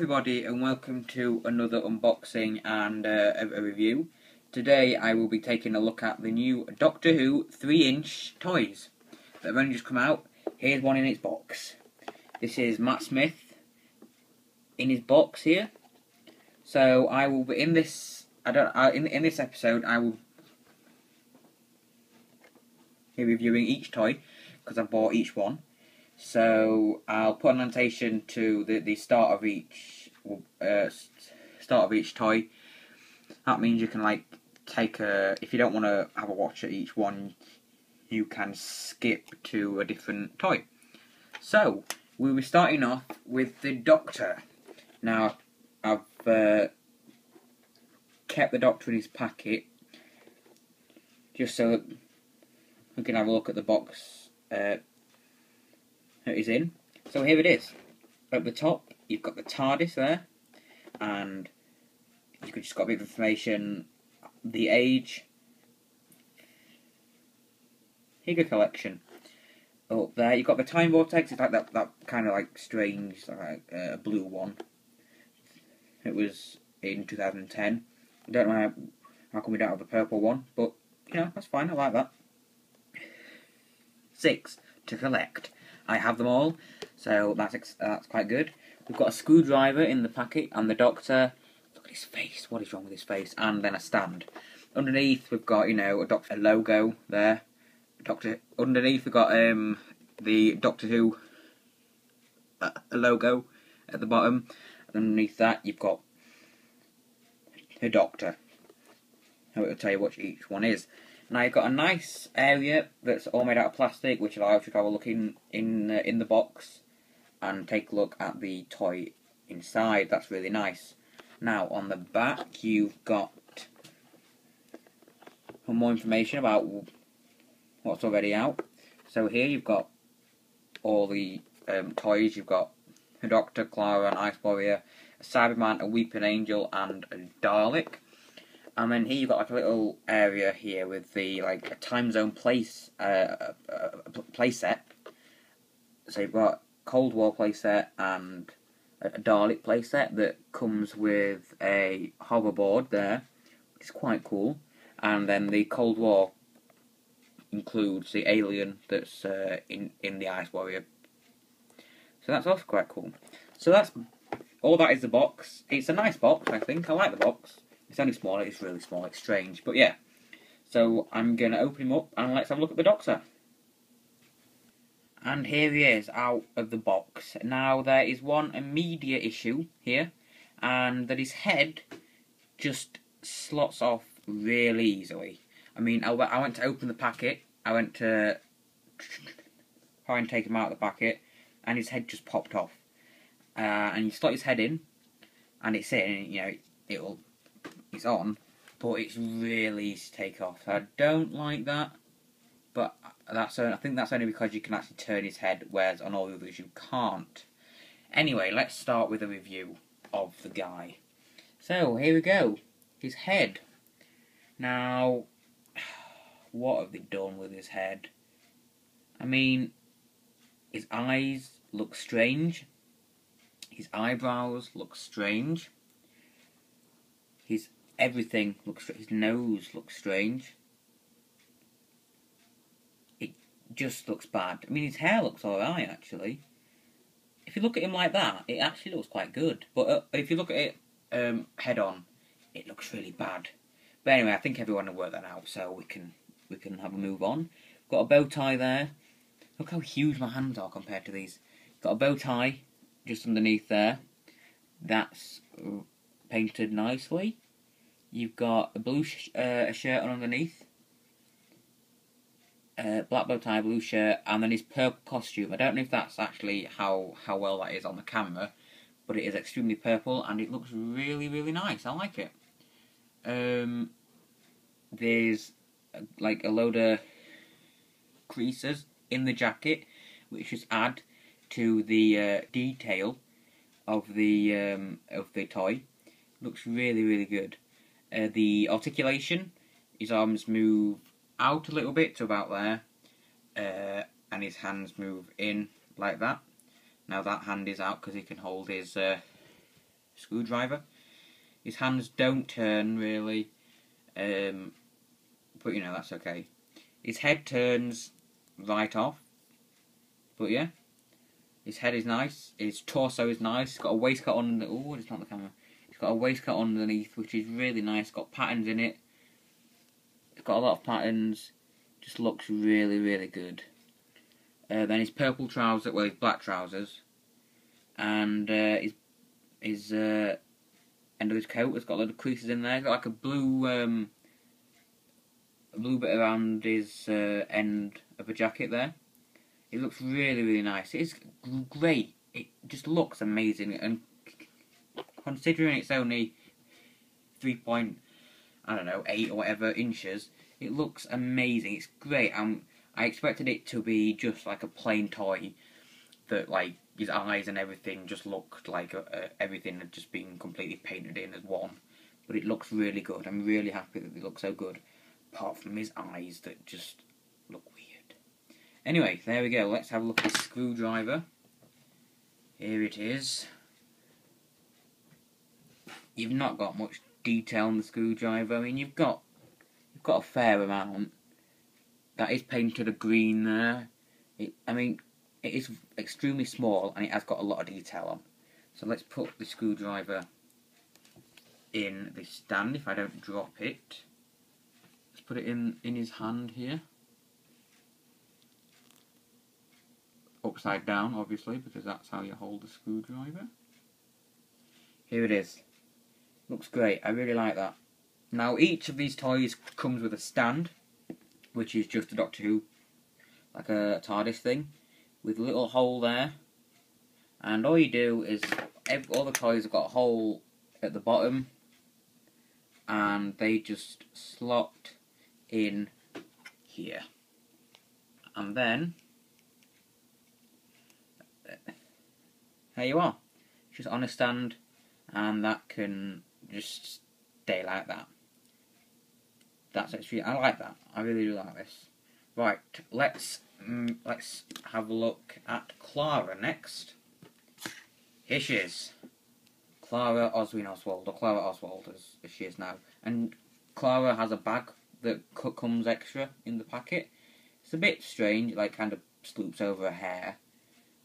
everybody and welcome to another unboxing and uh, a, a review. Today I will be taking a look at the new Doctor Who 3 inch toys that have only just come out. Here's one in its box. This is Matt Smith in his box here. So I will be in this I don't uh, in in this episode I will be reviewing each toy because I bought each one. So I'll put an annotation to the, the start of each uh, start of each toy. That means you can like take a if you don't want to have a watch at each one, you can skip to a different toy. So we'll be starting off with the Doctor. Now I've uh, kept the Doctor in his packet just so we can have a look at the box. Uh, that is in. So here it is. At the top, you've got the TARDIS there, and you could just got a bit of information, the age, Higa collection. Up there, you've got the time vortex. It's like that, that kind of like strange, like uh, blue one. It was in 2010. I don't know how, how come we don't have the purple one, but you know that's fine. I like that. Six to collect. I have them all, so that's that's quite good. We've got a screwdriver in the packet and the doctor. Look at his face. What is wrong with his face? And then a stand. Underneath, we've got you know a doctor logo there. Doctor. Underneath, we've got um the Doctor Who uh, logo at the bottom. And underneath that, you've got the Doctor. it'll tell you what each one is. Now you've got a nice area that's all made out of plastic, which allows you to have a look in in uh, in the box and take a look at the toy inside. That's really nice. Now on the back you've got more information about what's already out. So here you've got all the um, toys. You've got Doctor, Clara, an Ice Warrior, a Cyberman, a Weeping Angel, and a Dalek. And then here you've got like a little area here with the like a time zone place uh, set. So you've got Cold War playset and a Dalek playset that comes with a hoverboard there, which is quite cool. And then the Cold War includes the alien that's uh, in in the Ice Warrior. So that's also quite cool. So that's all that is the box. It's a nice box, I think. I like the box. It's only small, it's really small, it's strange. But yeah, so I'm going to open him up and let's have a look at the Doctor. And here he is out of the box. Now there is one immediate issue here, and that his head just slots off really easily. I mean, I, went to open the packet, I went to try and take him out of the packet, and his head just popped off. Uh, and you slot his head in, and it's in, you know, it'll it's on, but it's really easy to take off. I don't like that, but that's I think that's only because you can actually turn his head, whereas on all the others you can't. Anyway, let's start with a review of the guy. So here we go, his head. Now, what have they done with his head? I mean, his eyes look strange. His eyebrows look strange. His everything looks his nose looks strange. It just looks bad. I mean, his hair looks alright actually. If you look at him like that, it actually looks quite good. But uh, if you look at it um, head on, it looks really bad. But anyway, I think everyone will work that out, so we can we can have a move on. Got a bow tie there. Look how huge my hands are compared to these. Got a bow tie just underneath there. That's painted nicely. You've got a blue sh uh, shirt on underneath, uh, black bow tie, blue shirt, and then his purple costume. I don't know if that's actually how how well that is on the camera, but it is extremely purple and it looks really really nice. I like it. Um, there's uh, like a load of creases in the jacket, which just add to the uh, detail of the um, of the toy. Looks really really good. Uh, the articulation, his arms move out a little bit to about there, uh, and his hands move in like that. Now that hand is out because he can hold his uh, screwdriver. His hands don't turn really, um, but you know that's okay. His head turns right off, but yeah, his head is nice. His torso is nice. He's got a waistcoat on. Oh, it's not the camera. He's got a waistcoat underneath, which is really nice. Got patterns in it. It's got a lot of patterns. Just looks really, really good. Uh, then his purple trousers, well, his black trousers, and uh, his his uh, end of his coat has got a lot of creases in there. He's got like a blue um, a blue bit around his uh, end of a jacket there. It looks really, really nice. It's great. It just looks amazing, and considering it's only three point, I don't know, eight or whatever inches, it looks amazing. It's great. Um, I expected it to be just like a plain toy that, like, his eyes and everything just looked like uh, everything had just been completely painted in as one. But it looks really good. I'm really happy that it looks so good. Apart from his eyes that just look weird. Anyway, there we go. Let's have a look at the screwdriver. Here it is. You've not got much detail on the screwdriver. I mean, you've got you've got a fair amount. That is painted a green there. It, I mean, it is extremely small and it has got a lot of detail on. So let's put the screwdriver in the stand if I don't drop it. Let's put it in, in his hand here. Upside down, obviously, because that's how you hold the screwdriver. Here it is. Looks great. I really like that. Now, each of these toys comes with a stand, which is just a Doctor Who, like a TARDIS thing with a little hole there. And all you do is, all the toys have got a hole at the bottom, and they just slot in here. And then, there you are. Just on a stand, and that can just stay like that. That's actually, I like that. I really do like this. Right, let's mm, let's have a look at Clara next. Here she is. Clara Oswin Oswald, or Clara Oswald as, as she is now. And Clara has a bag that comes extra in the packet. It's a bit strange, like kind of sloops over her hair.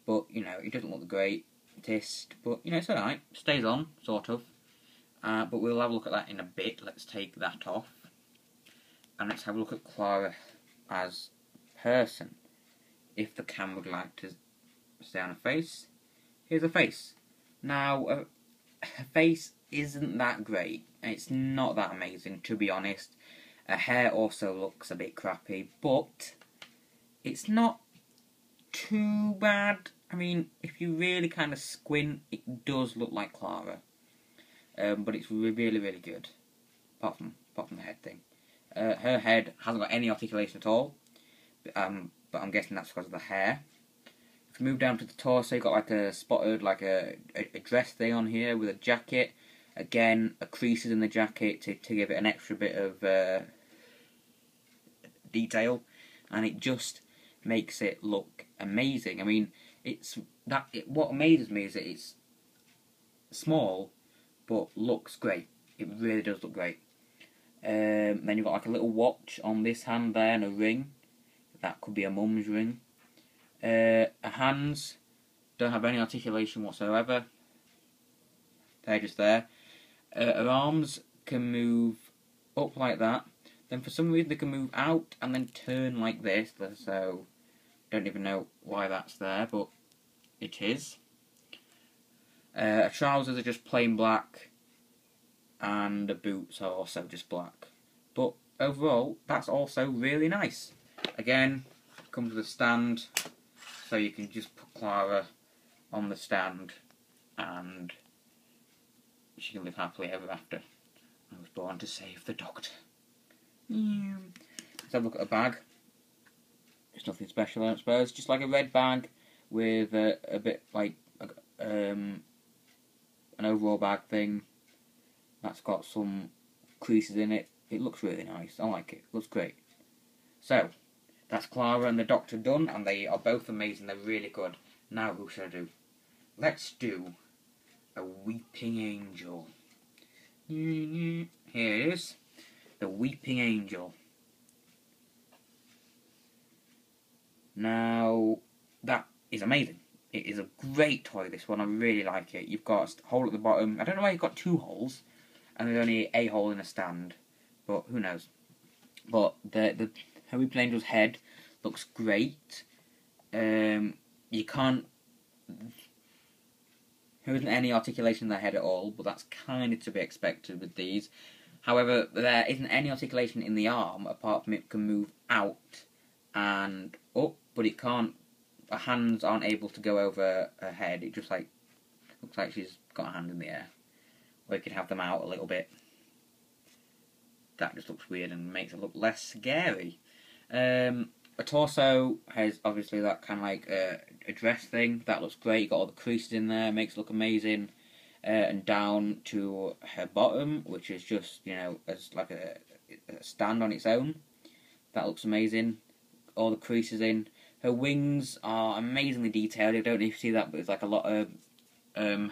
But, you know, it doesn't look the greatest. But, you know, it's alright. Stays on, sort of. Uh, but we'll have a look at that in a bit. Let's take that off. And let's have a look at Clara as person. If the camera would like to stay on a face, here's a face. Now, a, a face isn't that great. It's not that amazing, to be honest. Her hair also looks a bit crappy, but it's not too bad. I mean, if you really kind of squint, it does look like Clara. Um, but it's really, really good. Apart from, apart from the head thing. Uh, her head hasn't got any articulation at all, um, but I'm guessing that's because of the hair. If you move down to the torso, you've got like a spotted, like a, a, a dress thing on here with a jacket. Again, a creases in the jacket to, to give it an extra bit of uh, detail, and it just makes it look amazing. I mean, it's that. It, what amazes me is that it's small, but looks great. It really does look great. Um, then you've got like a little watch on this hand there and a ring. That could be a mum's ring. Uh, hands don't have any articulation whatsoever. They're just there. Uh, her arms can move up like that. Then for some reason they can move out and then turn like this. So don't even know why that's there, but it is. Uh, her trousers are just plain black and the boots are also just black. But overall, that's also really nice. Again, comes with a stand, so you can just put Clara on the stand and she can live happily ever after. I was born to save the doctor. Yeah. Let's have a look at a bag. It's nothing special, I suppose. Just like a red bag with a, a bit like um, an overall bag thing that's got some creases in it. It looks really nice. I like it. Looks great. So, that's Clara and the Doctor done, and they are both amazing. They're really good. Now, who should I do? Let's do a weeping angel. Here it is, the weeping angel. Now, that is amazing. It is a great toy, this one. I really like it. You've got a hole at the bottom. I don't know why you've got two holes, and there's only a hole in a stand, but who knows. But the, the weeping angel's head looks great. Um, you can't there isn't any articulation in the head at all, but that's kind of to be expected with these. However, there isn't any articulation in the arm apart from it can move out and up, but it can't. Her hands aren't able to go over her head. It just like looks like she's got a hand in the air. You can have them out a little bit. That just looks weird and makes it look less scary. Um, a torso has obviously that kind of like uh, a dress thing that looks great. You got all the creases in there, makes it look amazing. Uh, and down to her bottom, which is just you know as like a, a stand on its own. That looks amazing. All the creases in. Her wings are amazingly detailed. I don't know if you see that, but it's like a lot of um,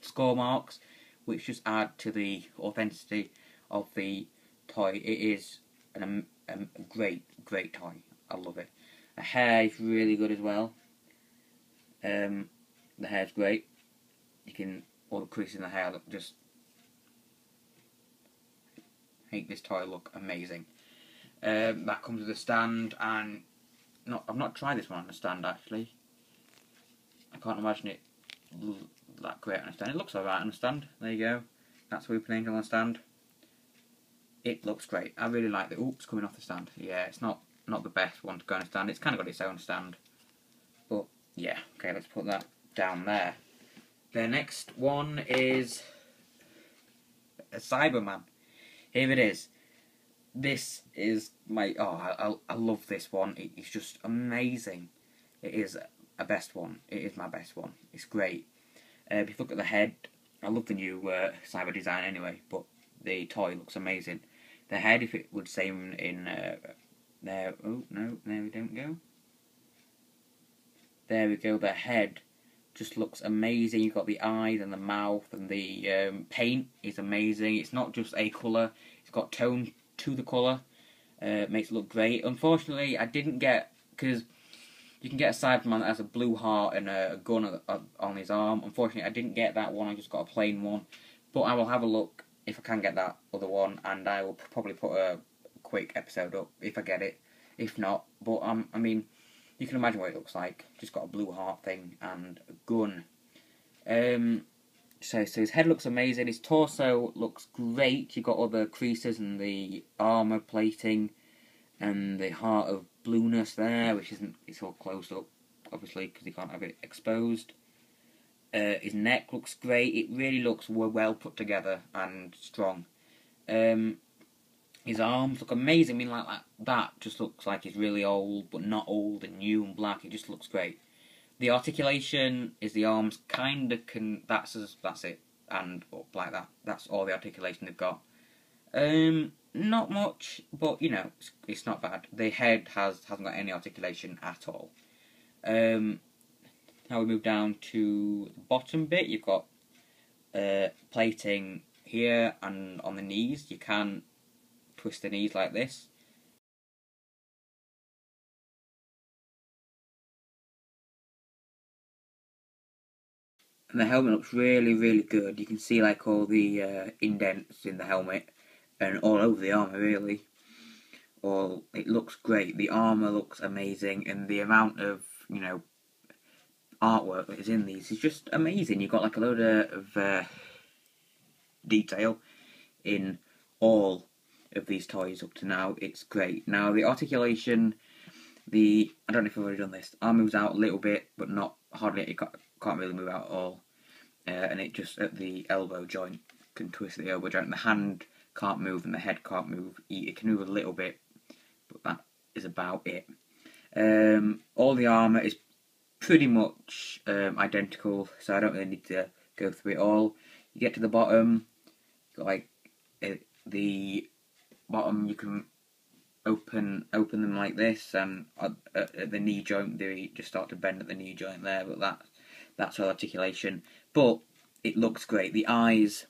score marks, which just add to the authenticity of the toy. It is an, um, a great, great toy. I love it. The hair is really good as well. Um, the hair's great. You can all the creases in the hair look just make this toy look amazing. Um, that comes with a stand and not I've not tried this one on the stand actually. I can't imagine it that great on a stand. It looks alright on a stand. There you go. That's Weeping Angel on a stand. It looks great. I really like the Oops, coming off the stand. Yeah, it's not not the best one to go on a stand. It's kind of got its own stand. But yeah, okay, let's put that down there. The next one is a Cyberman. Here it is. This is my oh, I, I, love this one. It is just amazing. It is a best one. It is my best one. It's great. Uh, if you look at the head, I love the new uh, cyber design anyway, but the toy looks amazing. The head, if it would say in, in uh, there, oh no, there we don't go. There we go, the head just looks amazing. You've got the eyes and the mouth and the um, paint is amazing. It's not just a colour, it's got tone to the colour. Uh, makes it look great. Unfortunately, I didn't get, because you can get a Cyberman that has a blue heart and a, gun on his arm. Unfortunately, I didn't get that one, I just got a plain one. But I will have a look if I can get that other one, and I will probably put a quick episode up if I get it. If not, but um, I mean, you can imagine what it looks like. Just got a blue heart thing and a gun. Um, so, so his head looks amazing. His torso looks great. You've got all the creases and the armor plating, and the heart of blueness there, which isn't. It's all closed up, obviously, because you can't have it exposed. Uh, his neck looks great. It really looks well put together and strong. Um, his arms look amazing. I mean, like, like that just looks like he's really old, but not old and new and black. It just looks great. The articulation is the arms kind of can. That's as, that's it, and up like that. That's all the articulation they've got. Um, not much, but you know, it's, it's not bad. The head has hasn't got any articulation at all. Um, now we move down to the bottom bit. You've got uh, plating here and on the knees. You can twist the knees like this. And the helmet looks really, really good. You can see like all the uh, indents in the helmet and all over the armour really. All it looks great. The armour looks amazing and the amount of, you know, artwork that is in these is just amazing. You've got like a load of uh, detail in all of these toys up to now. It's great. Now the articulation, the I don't know if I've already done this. Arm moves out a little bit, but not hardly. It can't, can't really move out at all, uh, and it just at the elbow joint can twist the elbow joint. And the hand can't move, and the head can't move. It can move a little bit, but that is about it. Um, all the armor is pretty much um, identical, so I don't really need to go through it all. You get to the bottom, like uh, the bottom you can open open them like this um, and at, at, the knee joint they just start to bend at the knee joint there but that that's all articulation but it looks great. The eyes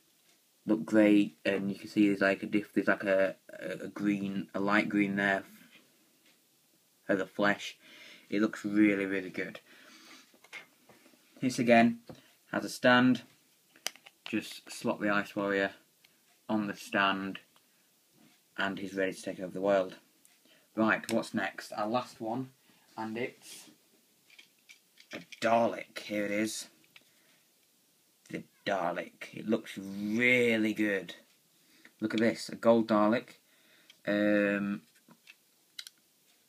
look great, and you can see there's like a diff. There's like a, a, a green, a light green there for the flesh. It looks really, really good. This again has a stand. Just slot the Ice Warrior on the stand, and he's ready to take over the world. Right, what's next? Our last one, and it's a Dalek. Here it is. The Dalek. It looks really good. Look at this, a gold Dalek. Um,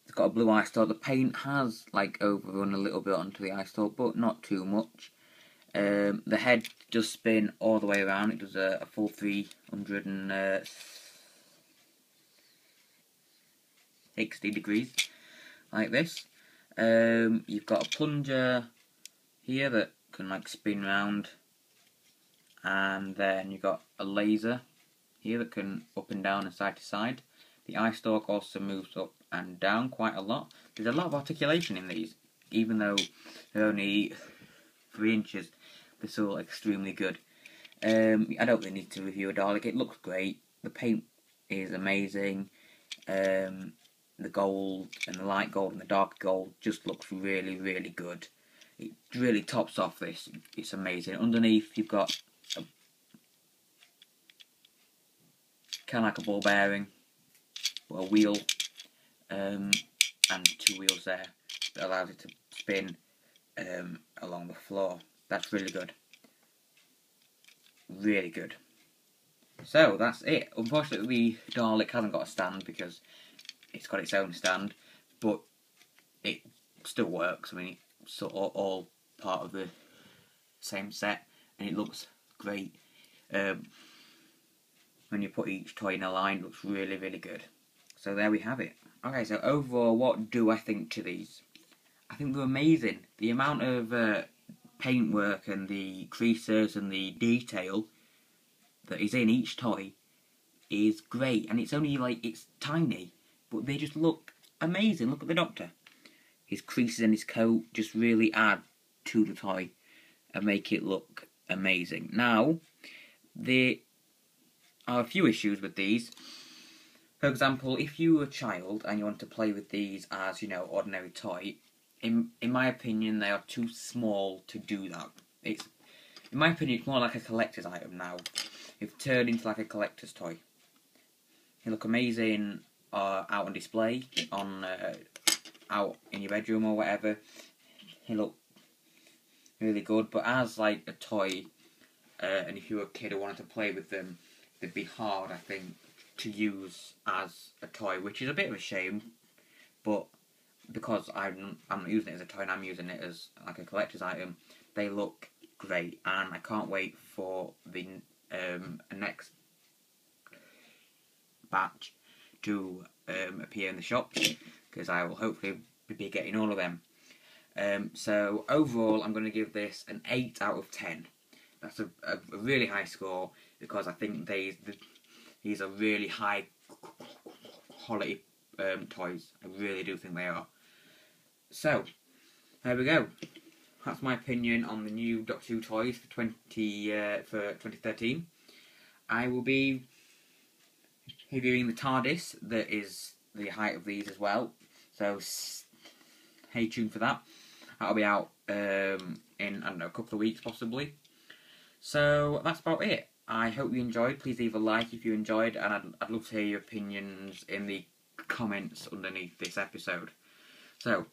it's got a blue eye stalk. The paint has like overrun a little bit onto the eye stalk, but not too much. Um, the head does spin all the way around. It does a, a full 360 uh, degrees, like this. Um, you've got a plunger here that can like spin round, and then you've got a laser here that can up and down and side to side. The eye stalk also moves up and down quite a lot. There's a lot of articulation in these, even though they're only three inches. They're still extremely good. Um, I don't really need to review a Dalek. It looks great. The paint is amazing. Um, the gold and the light gold and the dark gold just looks really, really good. It really tops off this. It's amazing. Underneath, you've got a, kind of like a ball bearing, a wheel, um, and two wheels there that allows it to spin um, along the floor. That's really good. Really good. So that's it. Unfortunately, the Dalek hasn't got a stand because it's got its own stand, but it still works. I mean, it's all, all part of the same set, and it looks great. Um, when you put each toy in a line, it looks really, really good. So there we have it. Okay, so overall, what do I think to these? I think they're amazing. The amount of uh, paintwork and the creases and the detail that is in each toy is great, and it's only like it's tiny, but they just look amazing. Look at the Doctor. His creases in his coat just really add to the toy and make it look amazing. Now, there are a few issues with these. For example, if you were a child and you want to play with these as, you know, ordinary toy, in in my opinion, they are too small to do that. It's in my opinion, it's more like a collector's item now. It's turned into like a collector's toy. They look amazing uh, out on display, on uh, out in your bedroom or whatever. They look really good, but as like a toy, uh, and if you were a kid who wanted to play with them, they'd be hard, I think, to use as a toy, which is a bit of a shame. But because I'm I'm not using it as a toy and I'm using it as like a collector's item, they look great, and I can't wait for the um, next batch to um, appear in the shops because I will hopefully be getting all of them. Um, so overall, I'm going to give this an eight out of ten. That's a, a, a really high score because I think these these are really high quality um, toys. I really do think they are. So, there we go. That's my opinion on the new Doctor Who toys for twenty uh, for 2013. I will be reviewing the TARDIS that is the height of these as well. So stay tuned for that. That'll be out um, in I don't know a couple of weeks possibly. So that's about it. I hope you enjoyed. Please leave a like if you enjoyed, and I'd, I'd love to hear your opinions in the comments underneath this episode. So,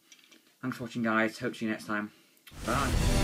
thanks for watching, guys. Hope to see you next time. Bye.